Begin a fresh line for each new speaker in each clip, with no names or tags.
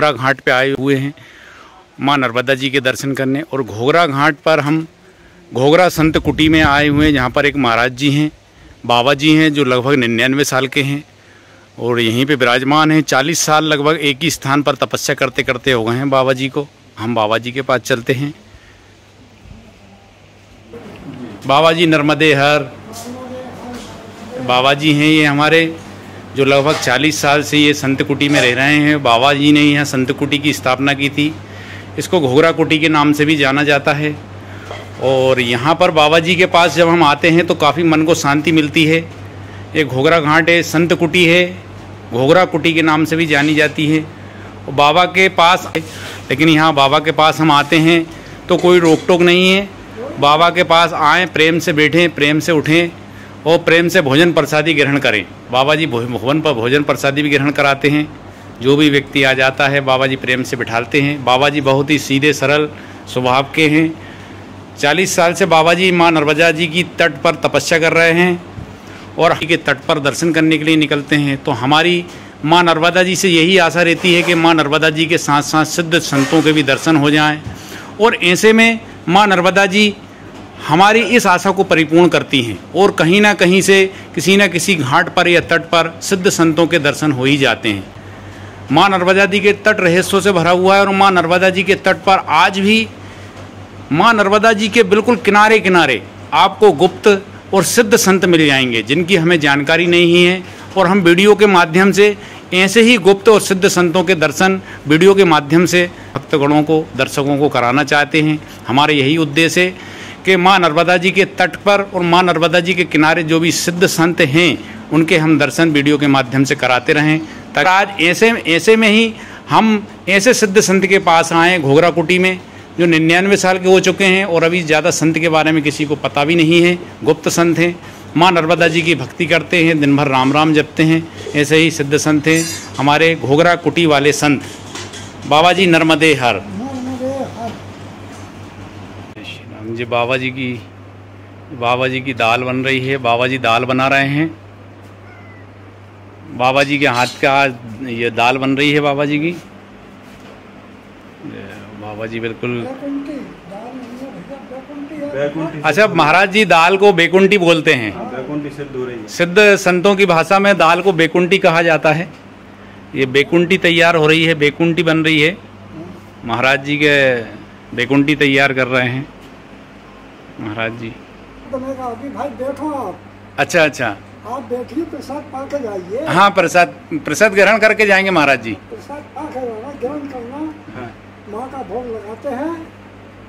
घोगरा घाट पे आए हुए हैं। माँ नर्मदा जी के दर्शन करने और घोघरा घाट पर हम घोघरा संत कुटी में आए हुए हैं, जहाँ पर एक महाराज जी हैं, बाबा जी हैं, जो लगभग निन्यानवे साल के हैं और यहीं पे विराजमान हैं। चालीस साल लगभग एक ही स्थान पर तपस्या करते करते हो गए हैं बाबा जी को। हम बाबा जी के पास चलते हैं। बाबा जी नर्मदे हर। बाबा जी हैं ये हमारे जो लगभग 40 साल से ये संत कुटी में रह रहे हैं बाबा जी ने यहाँ संत कुटी की स्थापना की थी। इसको घोघरा कुटी के नाम से भी जाना जाता है। और यहाँ पर बाबा जी के पास जब हम आते हैं तो काफ़ी मन को शांति मिलती है। ये घोघरा घाट है, संत कुटी है, घोघरा कुटी के नाम से भी जानी जाती है। बाबा के पास, लेकिन यहाँ बाबा के पास हम आते हैं तो कोई रोक टोक नहीं है। बाबा के पास आएँ, प्रेम से बैठें, प्रेम से उठें। और प्रेम से भोजन प्रसादी ग्रहण करें। बाबा जी भवन पर भोजन प्रसादी भी ग्रहण कराते हैं। जो भी व्यक्ति आ जाता है बाबा जी प्रेम से बिठाते हैं। बाबा जी बहुत ही सीधे, सरल स्वभाव के हैं। चालीस साल से बाबा जी माँ नर्मदा जी की तट पर तपस्या कर रहे हैं और के तट पर दर्शन करने के लिए निकलते हैं। तो हमारी माँ नर्मदा जी से यही आशा रहती है कि माँ नर्मदा जी के साथ साथ सिद्ध संतों के भी दर्शन हो जाएँ। और ऐसे में माँ नर्मदा जी हमारी इस आशा को परिपूर्ण करती हैं और कहीं ना कहीं से किसी न किसी घाट पर या तट पर सिद्ध संतों के दर्शन हो ही जाते हैं। माँ नर्मदा जी के तट रहस्यों से भरा हुआ है और माँ नर्मदा जी के तट पर आज भी माँ नर्मदा जी के बिल्कुल किनारे किनारे आपको गुप्त और सिद्ध संत मिल जाएँगे, जिनकी हमें जानकारी नहीं है और हम वीडियो के माध्यम से ऐसे ही गुप्त और सिद्ध संतों के दर्शन वीडियो के माध्यम से भक्तगणों को, दर्शकों को कराना चाहते हैं। हमारे यही उद्देश्य है कि माँ नर्मदा जी के तट पर और माँ नर्मदा जी के किनारे जो भी सिद्ध संत हैं, उनके हम दर्शन वीडियो के माध्यम से कराते रहें, ताकि आज ऐसे ऐसे में ही हम ऐसे सिद्ध संत के पास आए घोघरा कुटी में, जो निन्यानवे साल के हो चुके हैं और अभी ज़्यादा संत के बारे में किसी को पता भी नहीं है, गुप्त संत हैं। माँ नर्मदा जी की भक्ति करते हैं दिन भर राम राम जपते हैं, ऐसे ही सिद्ध संत हैं हमारे घोघरा कुटी वाले संत। बाबा जी नर्मदे हर। जी बाबा जी की बाबा जी की दाल बन रही है। बाबा जी दाल बना रहे हैं। बाबा जी के हाथ का ये दाल बन रही है बाबा जी की। बाबा जी बिल्कुल अच्छा महाराज जी दाल को बेकुंटी बोलते हैं। सिद्ध संतों की भाषा में दाल को बेकुंटी कहा जाता है। ये बेकुंटी तैयार हो रही है बेकुंटी बन रही है। महाराज जी के बेकुंटी तैयार कर रहे हैं। महाराज जी।
तो मैं कहा अभी भाई बैठो आप।
अच्छा अच्छा।
आप बैठिए प्रसाद पा के जाइए।
हाँ प्रसाद प्रसाद ग्रहण करके जाएँगे महाराज जी।
प्रसाद पा के जाना ग्रहण करना।
हाँ।
माँ का भोग लगाते हैं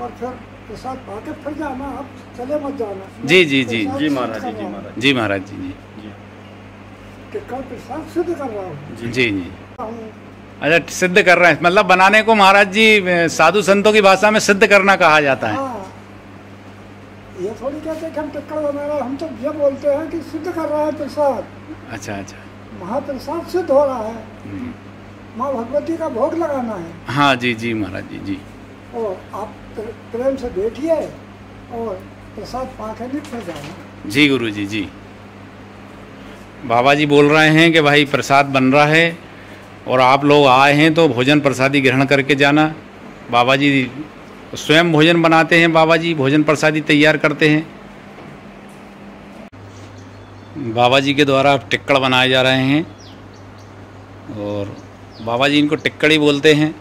और फिर प्रसाद पा के फिर जाना आप चले मत जाना।
जी, जी, जी।
जी महाराज जी जी महाराज
जी। महाराज जी जी।
कि कल प्रसाद सिद्ध कर रहा हूँ
जी। जी अच्छा सिद्ध कर रहे हैं। मतलब बनाने को महाराज जी साधु संतों की भाषा में सिद्ध करना कहा जाता है।
हाँ ये थोड़ी कहते हैं कि हम टिक्कर बना रहे हम तो ये बोलते हैं कि सिद्ध कर रहा है प्रसाद।
अच्छा अच्छा।
महाप्रसाद सिद्ध हो रहा है।
हम्म।
माँ भगवती का भोग लगाना है।
हाँ जी जी महाराज जी जी।
और आप प्रेम से बैठिए और प्रसाद पा के निकल जाना
जी गुरु जी जी। बाबा जी बोल रहे हैं कि भाई प्रसाद बन रहा है और आप लोग आए हैं तो भोजन प्रसादी ग्रहण करके जाना। बाबा जी स्वयं भोजन बनाते हैं बाबा जी भोजन प्रसादी तैयार करते हैं। बाबा जी के द्वारा अब टिक्कड़ बनाए जा रहे हैं और बाबा जी इनको टिक्कड़ ही बोलते हैं।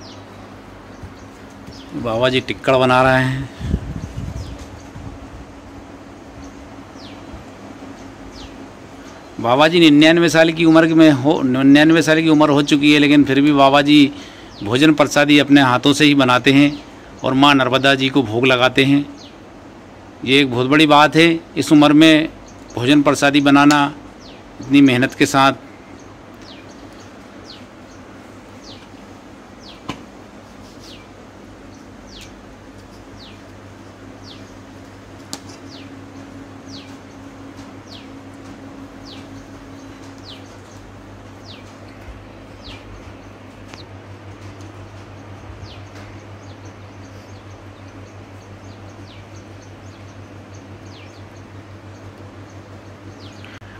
बाबा जी टिक्कड़ बना रहे हैं। बाबा जी निन्यानवे साल की उम्र में हो, निन्यानवे साल की उम्र हो चुकी है, लेकिन फिर भी बाबा जी भोजन प्रसादी अपने हाथों से ही बनाते हैं। और माँ नर्मदा जी को भोग लगाते हैं। ये एक बहुत बड़ी बात है। इस उम्र में भोजन प्रसादी बनाना, इतनी मेहनत के साथ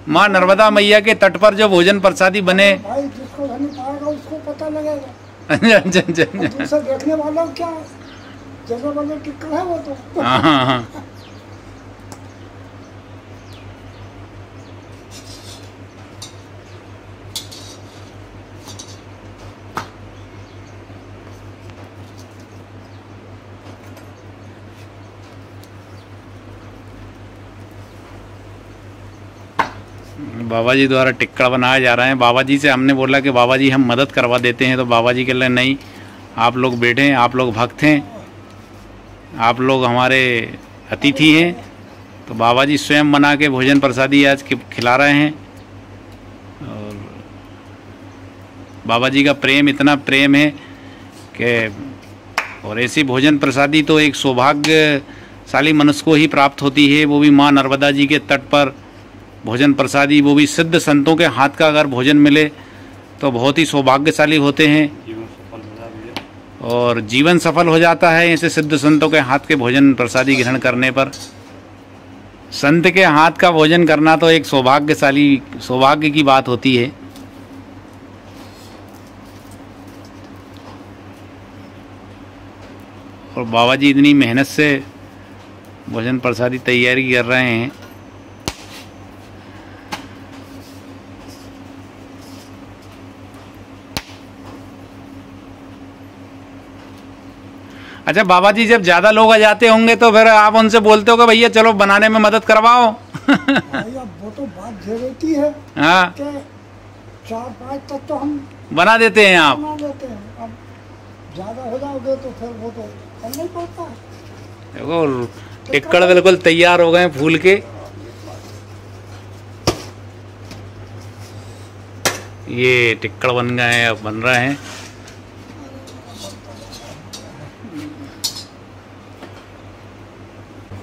माँ नर्मदा मैया के तट पर जो भोजन प्रसादी बने।
भाई जिसको पाएगा उसको पता लगेगा। देखने वाला क्या? जैसे है वो तो।
हाँ हाँ। बाबा जी द्वारा टिक्कड़ बनाया जा रहा है। बाबा जी से हमने बोला कि बाबा जी हम मदद करवा देते हैं तो बाबा जी कह रहे नहीं। आप लोग बैठे हैं, आप लोग भक्त हैं, आप लोग हमारे अतिथि हैं तो बाबा जी स्वयं बना के भोजन प्रसादी आज खिला रहे हैं। और बाबा जी का प्रेम, इतना प्रेम है कि, और ऐसी भोजन प्रसादी तो एक सौभाग्यशाली मनुष्य को ही प्राप्त होती है, वो भी माँ नर्मदा जी के तट पर भोजन प्रसादी, वो भी सिद्ध संतों के हाथ का अगर भोजन मिले तो बहुत ही सौभाग्यशाली होते हैं। और जीवन सफल हो जाता है ऐसे सिद्ध संतों के हाथ के भोजन प्रसादी ग्रहण करने पर। संत के हाथ का भोजन करना तो एक सौभाग्यशाली, सौभाग्य की बात होती है। और बाबा जी इतनी मेहनत से भोजन प्रसादी तैयारी कर रहे हैं। अच्छा बाबा जी जब ज़्यादा लोग आ जाते होंगे तो फिर आप उनसे बोलते हो कि भैया चलो बनाने में मदद करवाओ।
वो तो बात ये है।
हाँ।
कि चार पाँच तक तो हम
बना देते हैं आप।
बना लेते हैं। अब ज़्यादा हो जाओगे तो फिर वो तो करना ही पड़ता है।
देखो टिक्कड़ बिल्कुल तैयार हो गए फूल के। ये टिक्कड़ बन गए हैं अब बन रहे हैं।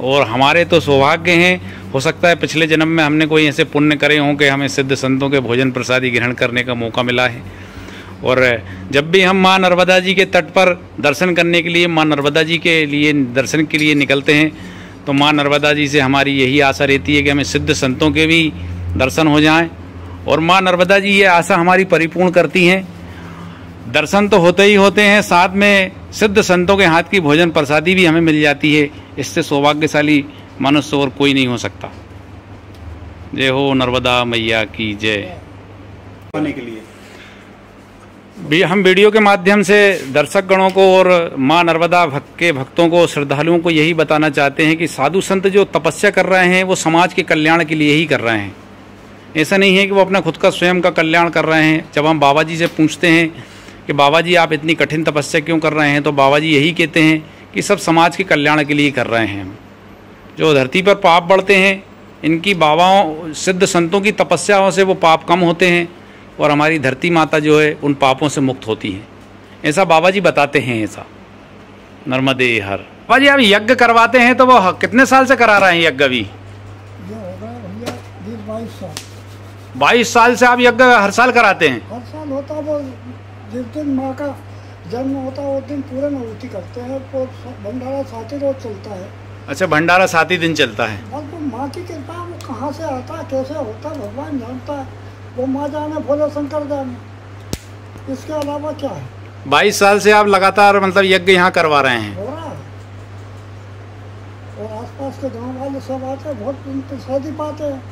और हमारे तो सौभाग्य हैं। हो सकता है पिछले जन्म में हमने कोई ऐसे पुण्य करे हों कि हमें सिद्ध संतों के भोजन प्रसादी ग्रहण करने का मौका मिला है। और जब भी हम माँ नर्मदा जी के तट पर दर्शन करने के लिए, माँ नर्मदा जी के लिए दर्शन के लिए निकलते हैं तो माँ नर्मदा जी से हमारी यही आशा रहती है कि हमें सिद्ध संतों के भी दर्शन हो जाएँ। और माँ नर्मदा जी ये आशा हमारी परिपूर्ण करती हैं। दर्शन तो होते ही होते हैं साथ में सिद्ध संतों के हाथ की भोजन प्रसादी भी हमें मिल जाती है। इससे सौभाग्यशाली मनुष्य और कोई नहीं हो सकता। जय हो नर्मदा मैया की जय।
होने के लिए।
भी हम वीडियो के माध्यम से दर्शक गणों को और माँ नर्मदा भक्त के भक्तों को श्रद्धालुओं को यही बताना चाहते हैं कि साधु संत जो तपस्या कर रहे हैं वो समाज के कल्याण के लिए ही कर रहे हैं। ऐसा नहीं है कि वो अपना खुद का स्वयं का कल्याण कर रहे हैं। जब हम बाबा जी से पूछते हैं कि बाबा जी आप इतनी कठिन तपस्या क्यों कर रहे हैं? तो बाबा जी यही कहते हैं कि सब समाज के कल्याण के लिए कर रहे हैं। जो धरती पर पाप बढ़ते हैं इनकी बाबाओं सिद्ध संतों की तपस्याओं से वो पाप कम होते हैं और हमारी धरती माता जो है उन पापों से मुक्त होती है। ऐसा बाबा जी बताते हैं ऐसा। नर्मदे हर। बाबा जी आप यज्ञ करवाते हैं तो वो कितने साल से करा रहे हैं यज्ञ अभी?
हो बाईस साल।
से आप यज्ञ हर साल कराते हैं?
हर साल होता वो जिस दिन माँ का जन्म होता है उस दिन पूरे नवती करते हैं वो भंडारा साथी रोज चलता है।
अच्छा भंडारा सात ही दिन चलता है।
बस वो माँ की कृपा वो कहाँ से आता है कैसे होता है भगवान जानता है। वो माँ जाने भोले शंकर जाने। इसके अलावा क्या है?
बाईस साल से आप लगातार मतलब यज्ञ यहाँ करवा रहे हैं।
हो रहा है। और आसपास के गाँव वाले सब आते हैं बहुत प्रसादी पाते हैं।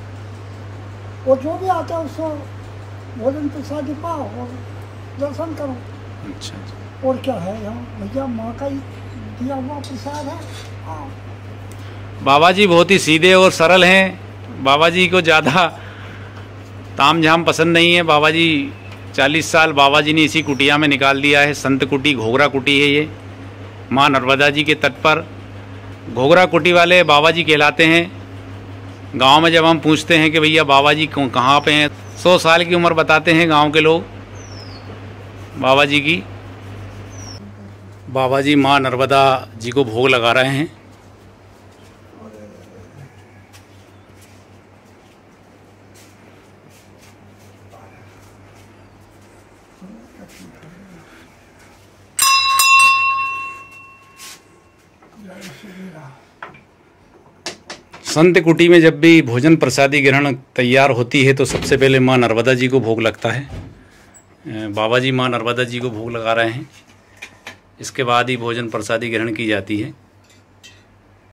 और जो भी आता है उसको भोजन प्रसादी पाओ और दर्शन करो।
अच्छा।
और क्या है यहाँ? भैया माँ का ही दिया हुआ प्रसाद है। हाँ।
बाबा जी बहुत ही सीधे और सरल हैं। बाबा जी को ज़्यादा ताम झाम पसंद नहीं है। बाबा जी चालीस साल बाबा जी ने इसी कुटिया में निकाल दिया है। संत कुटी घोघरा कुटी है ये। माँ नर्मदा जी के तट पर घोघरा कुटी वाले बाबा जी कहलाते हैं। गाँव में जब हम पूछते हैं कि भैया बाबा जी कहाँ पे हैं? सौ साल की उम्र बताते हैं गाँव के लोग। बाबा जी की। बाबा जी माँ नर्मदा जी को भोग लगा रहे हैं। संत कुटी में जब भी भोजन प्रसादी ग्रहण तैयार होती है तो सबसे पहले माँ नर्मदा जी को भोग लगता है। बाबा जी माँ नर्मदा जी को भोग लगा रहे हैं। इसके बाद ही भोजन प्रसादी ग्रहण की जाती है।